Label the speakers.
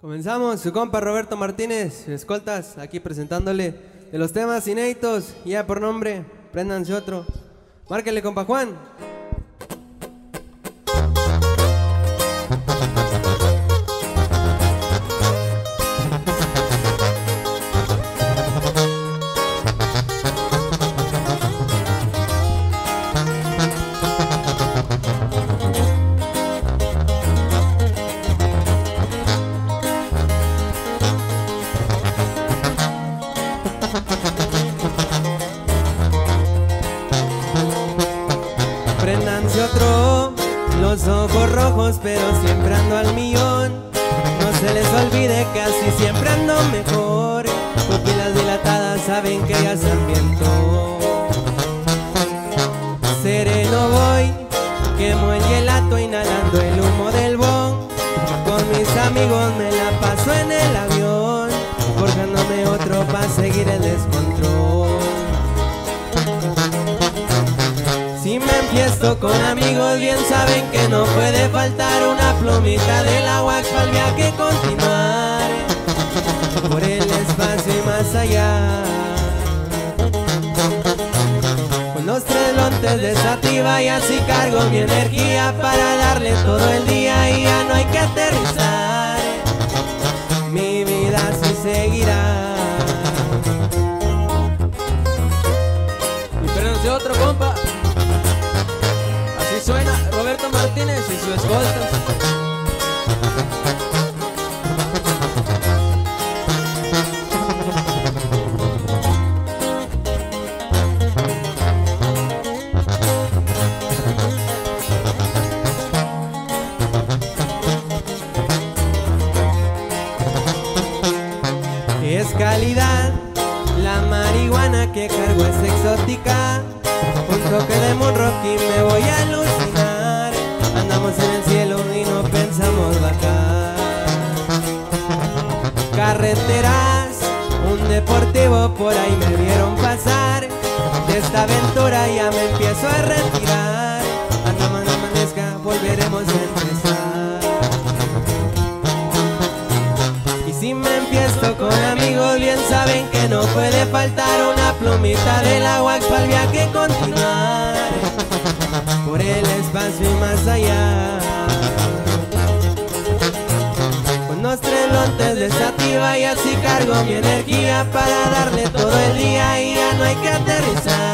Speaker 1: Comenzamos, su compa Roberto Martínez, escoltas, aquí presentándole de los temas inéditos, ya por nombre, préndanse otro. Márquele, compa Juan. Préndanse otro, los ojos rojos, pero siempre ando al millón. No se les olvide que así siempre ando mejor. Pupilas dilatadas saben que ya se ambientó. Sereno voy, quemo el gelato inhalando el humo del bon. Con mis amigos me la paso en el avión, forjándome otro para seguir el descontrol. Con amigos, bien saben que no puede faltar una plumita del agua para el viaje continuar por el espacio y más allá. Con los tres lontes de sativa y así cargo mi energía para darle todo el día y ya no hay que aterrizar.
Speaker 2: Y su escolta.
Speaker 1: Es calidad, la marihuana que cargo es exótica. Un toque de moon rock y me voy a alucinar. Un deportivo por ahí me vieron pasar. De esta aventura ya me empiezo a retirar. Andamos no amanezca, volveremos a empezar. Y si me empiezo con amigos, bien saben que no puede faltar una plumita del agua para el viaje continuar Sativa y así cargo mi energía para darle todo el día y ya no hay que aterrizar.